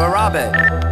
A rabbit.